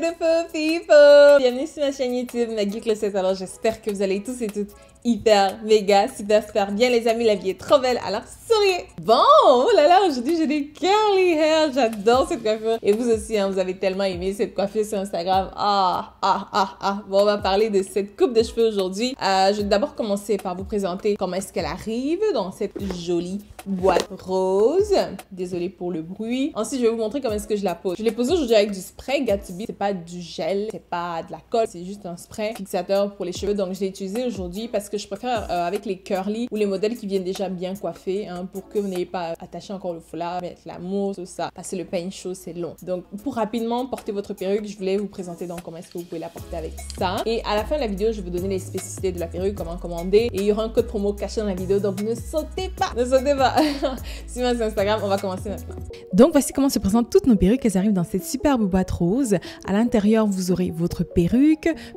beautiful people! Bienvenue sur ma chaîne YouTube Maggie Closet. Alors j'espère que vous allez tous et toutes hyper, méga, super, super bien les amis. La vie est trop belle, alors souriez! Bon, oh là là, aujourd'hui j'ai des curly hair. J'adore cette coiffure. Et vous aussi, hein, vous avez tellement aimé cette coiffure sur Instagram. Ah, ah, ah, ah. Bon, on va parler de cette coupe de cheveux aujourd'hui. Euh, je vais d'abord commencer par vous présenter comment est-ce qu'elle arrive dans cette jolie boîte rose. Désolée pour le bruit. Ensuite, je vais vous montrer comment est-ce que je la pose. Je l'ai posée aujourd'hui avec du spray Gatsby. C'est pas du gel, c'est pas de la colle, c'est juste un spray fixateur pour les cheveux. Donc, je l'ai utilisé aujourd'hui parce que je préfère euh, avec les curly ou les modèles qui viennent déjà bien coiffés hein, pour que vous n'ayez pas attaché encore le foulard, mettre la mousse, tout ça. Passer le pain chaud, c'est long. Donc, pour rapidement porter votre perruque, je voulais vous présenter donc comment est-ce que vous pouvez la porter avec ça. Et à la fin de la vidéo, je vais vous donner les spécificités de la perruque, comment commander. Et il y aura un code promo caché dans la vidéo, donc ne sautez pas, ne sautez pas. Suivez-moi sur Instagram, on va commencer maintenant. Donc voici comment se présentent toutes nos perruques. Elles arrivent dans cette superbe boîte rose. À l'intérieur, vous aurez votre perruque,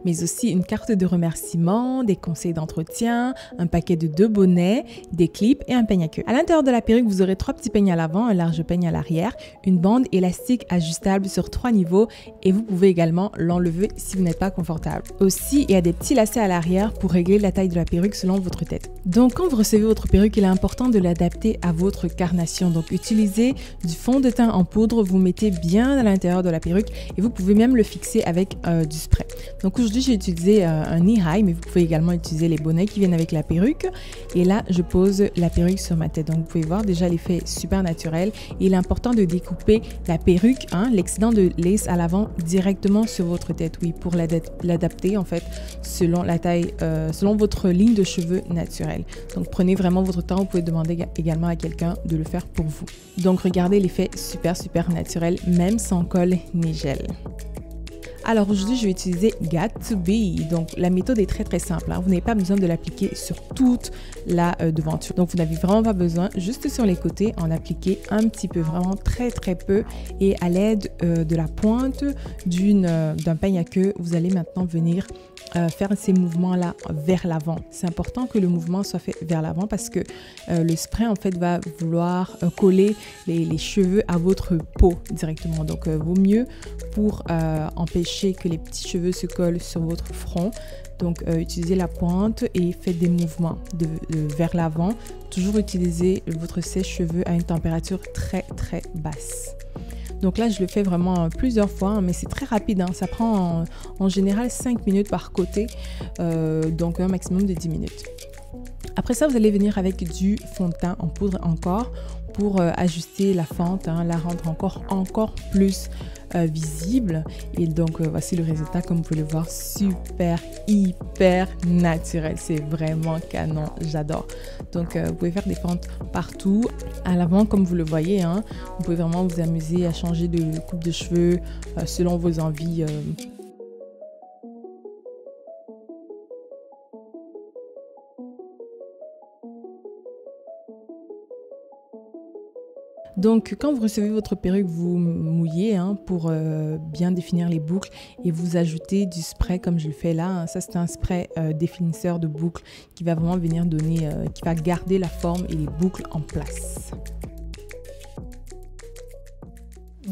mais aussi une carte de remerciement, des conseils d'entretien, un paquet de deux bonnets, des clips et un peigne à queue. À l'intérieur de la perruque, vous aurez trois petits peignes à l'avant, un large peigne à l'arrière, une bande élastique ajustable sur trois niveaux et vous pouvez également l'enlever si vous n'êtes pas confortable. Aussi, il y a des petits lacets à l'arrière pour régler la taille de la perruque selon votre tête. Donc quand vous recevez votre perruque, il est important de l'adapter à votre carnation. Donc utilisez du fond de teint en poudre, vous mettez bien à l'intérieur de la perruque et vous pouvez même le fixer avec euh, du Donc aujourd'hui j'ai utilisé euh, un knee high mais vous pouvez également utiliser les bonnets qui viennent avec la perruque. Et là je pose la perruque sur ma tête. Donc vous pouvez voir déjà l'effet super naturel. il est important de découper la perruque, hein, l'excédent de lace à l'avant directement sur votre tête. Oui, pour l'adapter en fait selon la taille, euh, selon votre ligne de cheveux naturelle. Donc prenez vraiment votre temps. Vous pouvez demander également à quelqu'un de le faire pour vous. Donc regardez l'effet super super naturel même sans colle ni gel. Alors aujourd'hui, je vais utiliser Got2Be. Donc la méthode est très très simple. Hein. Vous n'avez pas besoin de l'appliquer sur toute la euh, devanture. Donc vous n'avez vraiment pas besoin, juste sur les côtés, en appliquer un petit peu, vraiment très très peu. Et à l'aide euh, de la pointe euh, d'un peigne à queue, vous allez maintenant venir faire ces mouvements-là vers l'avant. C'est important que le mouvement soit fait vers l'avant parce que le spray en fait va vouloir coller les, cheveux à votre peau directement. Donc vaut mieux pour empêcher que les petits cheveux se collent sur votre front. Donc, euh, utilisez la pointe et faites des mouvements de, vers l'avant. Toujours utiliser votre sèche-cheveux à une température très, très basse. Donc là, je le fais vraiment plusieurs fois, hein, mais c'est très rapide. Hein. Ça prend en, général 5 minutes par côté, euh, donc un maximum de 10 minutes. Après ça, vous allez venir avec du fond de teint en poudre encore pour euh, ajuster la fente, hein, la rendre encore, encore plus euh, visible. Et donc, euh, voici le résultat, comme vous pouvez le voir, super, hyper naturel. C'est vraiment canon, j'adore. Donc, vous pouvez faire des fentes partout. À l'avant, comme vous le voyez, hein, vous pouvez vraiment vous amuser à changer de coupe de cheveux selon vos envies. Donc quand vous recevez votre perruque, vous mouillez hein, pour euh, bien définir les boucles et vous ajoutez du spray comme je le fais là. Hein. Ça c'est un spray euh, définisseur de boucles qui va vraiment venir donner, euh, qui va garder la forme et les boucles en place.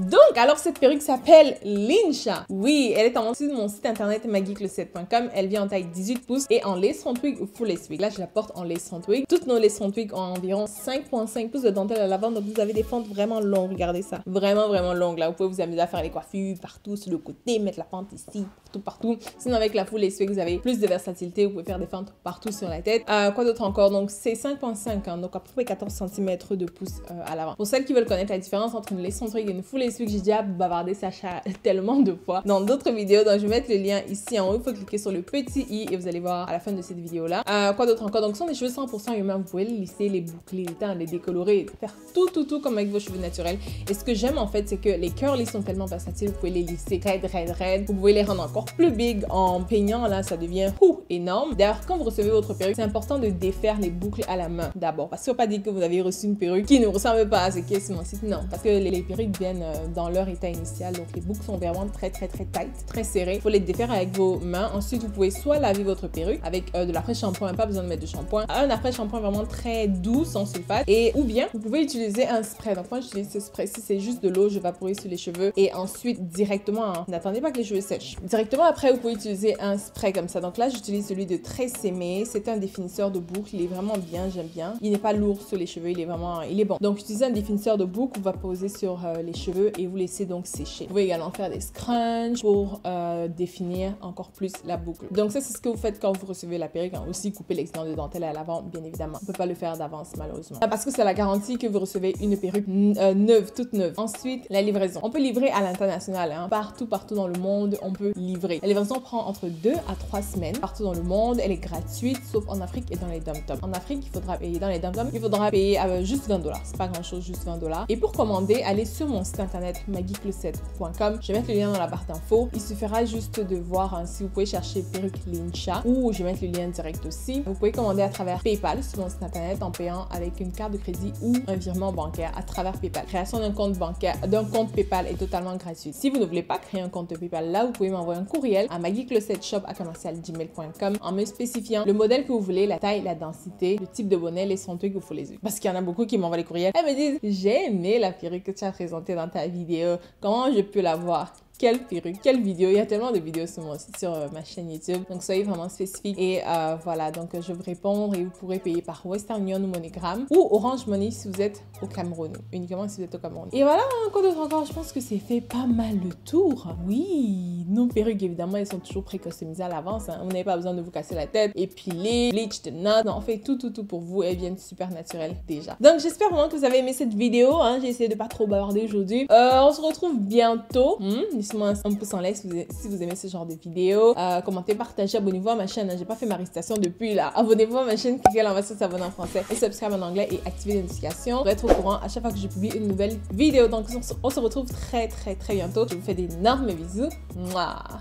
Donc, alors cette perruque s'appelle Lincha. Oui, elle est en dessous de mon site internet magiclecet.com. Elle vient en taille 18 pouces et en lace front wig ou full lace wig. Là, je la porte en lace front wig. Toutes nos lace front wig ont environ 5.5 pouces de dentelle à l'avant. Donc, vous avez des fentes vraiment longues. Regardez ça. Vraiment, vraiment longues. Là, vous pouvez vous amuser à faire les coiffures partout sur le côté, mettre la fente ici, partout, partout. Sinon, avec la full lace wig, vous avez plus de versatilité. Vous pouvez faire des fentes partout sur la tête. Euh, quoi d'autre encore? Donc, c'est 5.5, hein, donc à peu près 14 cm de pouce euh, à l'avant. Pour celles qui veulent connaître la différence entre une lace front wig et une full lace wig, j'ai déjà bavardé Sacha tellement de fois dans d'autres vidéos. Donc, je vais mettre le lien ici en haut. Il faut cliquer sur le petit i et vous allez voir à la fin de cette vidéo-là. Euh, quoi d'autre encore? Donc, ce sont des cheveux 100% humains. Vous pouvez les lisser, les boucler, les décolorer, faire tout, tout, tout comme avec vos cheveux naturels. Et ce que j'aime en fait, c'est que les curly sont tellement versatiles. Vous pouvez les lisser raide, raide, raide. Vous pouvez les rendre encore plus big en peignant. Là, ça devient ouh, énorme. D'ailleurs, quand vous recevez votre perruque, c'est important de défaire les boucles à la main d'abord. Parce que pas dire que vous avez reçu une perruque qui ne ressemble pas à ce qui est sur mon site. Non, parce que les, perruques viennent euh, dans leur état initial. Donc les boucles sont vraiment très très très tight, très serrées. Il faut les défaire avec vos mains. Ensuite, vous pouvez soit laver votre perruque avec de l'après-shampoing, pas besoin de mettre de shampoing, un après-shampoing vraiment très doux, sans sulfate, et ou bien vous pouvez utiliser un spray. Donc moi j'utilise ce spray, si c'est juste de l'eau, je vaporise sur les cheveux et ensuite directement, n'attendez pas que les cheveux sèchent. Directement après, vous pouvez utiliser un spray comme ça. Donc là, j'utilise celui de Tresemme. C'est un définisseur de boucle, il est vraiment bien, j'aime bien. Il n'est pas lourd sur les cheveux, il est vraiment, il est bon. Donc utilisez un définisseur de boucle, vous vaporisez sur euh, les cheveux et vous laissez donc sécher. Vous pouvez également faire des scrunch pour euh, définir encore plus la boucle. Donc ça, c'est ce que vous faites quand vous recevez la perruque. Hein. Aussi couper l'excédent de dentelle à l'avant, bien évidemment. On peut pas le faire d'avance, malheureusement. Parce que c'est la garantie que vous recevez une perruque euh, neuve, toute neuve. Ensuite, la livraison. On peut livrer à l'international, hein. partout, partout dans le monde, on peut livrer. La livraison prend entre 2 à 3 semaines partout dans le monde. Elle est gratuite, sauf en Afrique et dans les dom En Afrique, il faudra payer, dans les dom il faudra payer euh, juste 20 dollars. C'est pas grand chose, juste 20 dollars. Et pour commander, allez sur mon site internet magicle7.com. Je vais mettre le lien dans la barre d'infos. Il suffira juste de voir hein, si vous pouvez chercher perruque Lincha ou je vais mettre le lien direct aussi. Vous pouvez commander à travers PayPal sur mon site internet en payant avec une carte de crédit ou un virement bancaire à travers PayPal. Création d'un compte bancaire, d'un compte PayPal est totalement gratuite. Si vous ne voulez pas créer un compte PayPal, là, vous pouvez m'envoyer un courriel à magicle7shop à commercialgmail.com en me spécifiant le modèle que vous voulez, la taille, la densité, le type de bonnet, les sons que vous yeux. Parce qu'il y en a beaucoup qui m'envoient les courriels. Elles me disent, j'ai aimé la perruque que tu as présentée dans ta vidéo. Comment je peux la voir? quelle perruque, quelle vidéo? Il y a tellement de vidéos sur, sur euh, ma chaîne YouTube. Donc, soyez vraiment spécifique. Et euh, voilà, donc je vais vous répondre et vous pourrez payer par Western Union ou ou Orange Money si vous êtes au Cameroun. Uniquement si vous êtes au Cameroun. Et voilà, encore d'autres encore, je pense que c'est fait pas mal le tour. Oui, nos perruques, évidemment, elles sont toujours pré-customisées à l'avance. Hein. Vous n'avez pas besoin de vous casser la tête, épiler, bleach de notes. on fait tout, tout, tout pour vous. Elles viennent super naturelles déjà. Donc, j'espère vraiment que vous avez aimé cette vidéo. Hein. J'ai essayé de pas trop bavarder aujourd'hui. Euh, on se retrouve bientôt. Hmm, moi un pouce en l'air si vous, aimez ce genre de vidéos. Euh, commentez, partagez, abonnez-vous à ma chaîne. J'ai pas fait ma récitation depuis là. Abonnez-vous à ma chaîne, cliquez là sur s'abonner en français et subscribe en anglais et activez les notifications pour être au courant à chaque fois que je publie une nouvelle vidéo. Donc on se retrouve très très très bientôt. Je vous fais d'énormes bisous.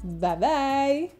Bye bye